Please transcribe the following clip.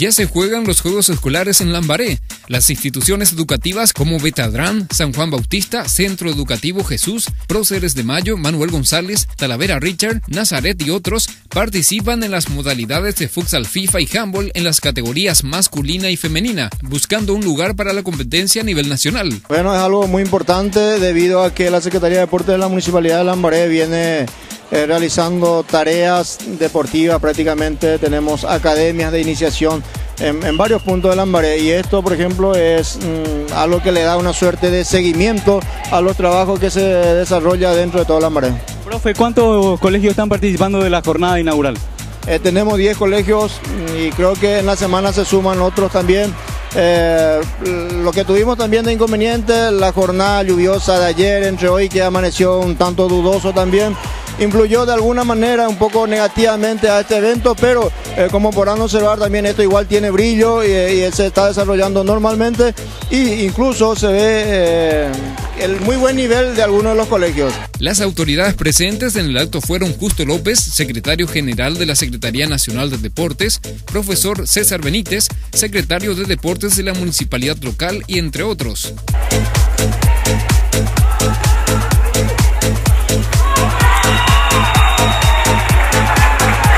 Ya se juegan los Juegos Escolares en Lambaré. Las instituciones educativas como Betadrán, San Juan Bautista, Centro Educativo Jesús, Próceres de Mayo, Manuel González, Talavera Richard, Nazaret y otros participan en las modalidades de futsal FIFA y handball en las categorías masculina y femenina, buscando un lugar para la competencia a nivel nacional. Bueno, es algo muy importante debido a que la Secretaría de Deportes de la Municipalidad de Lambaré viene eh, realizando tareas deportivas prácticamente, tenemos academias de iniciación en, varios puntos de Lambaré y esto por ejemplo es mm, algo que le da una suerte de seguimiento a los trabajos que se desarrolla dentro de todo Lambaré. Profe, ¿cuántos colegios están participando de la jornada inaugural? Eh, tenemos 10 colegios y creo que en la semana se suman otros también. Eh, lo que tuvimos también de inconveniente, la jornada lluviosa de ayer, entre hoy que amaneció un tanto dudoso también, influyó de alguna manera un poco negativamente a este evento, pero eh, como podrán observar también esto igual tiene brillo y, se está desarrollando normalmente e incluso se ve eh, el muy buen nivel de algunos de los colegios. Las autoridades presentes en el acto fueron Justo López, secretario general de la Secretaría Nacional de Deportes, profesor César Benítez, secretario de Deportes de la Municipalidad Local y entre otros.